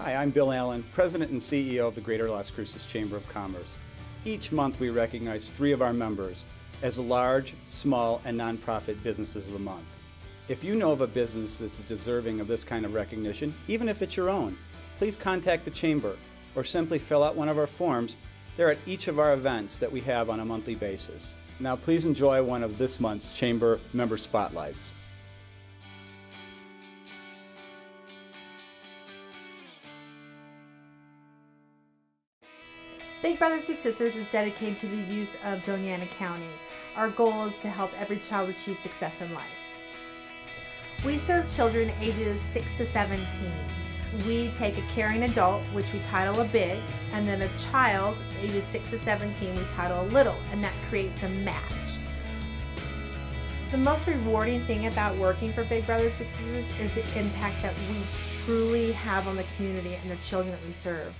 Hi, I'm Bill Allen, President and CEO of the Greater Las Cruces Chamber of Commerce. Each month we recognize three of our members as large, small, and nonprofit businesses of the month. If you know of a business that's deserving of this kind of recognition, even if it's your own, please contact the Chamber or simply fill out one of our forms. They're at each of our events that we have on a monthly basis. Now please enjoy one of this month's Chamber member spotlights. Big Brothers Big Sisters is dedicated to the youth of Doña Ana County. Our goal is to help every child achieve success in life. We serve children ages 6 to 17. We take a caring adult, which we title a big, and then a child ages 6 to 17 we title a little, and that creates a match. The most rewarding thing about working for Big Brothers Big Sisters is the impact that we truly have on the community and the children that we serve.